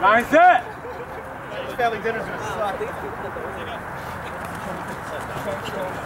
Nice set! This family dinner's gonna suck.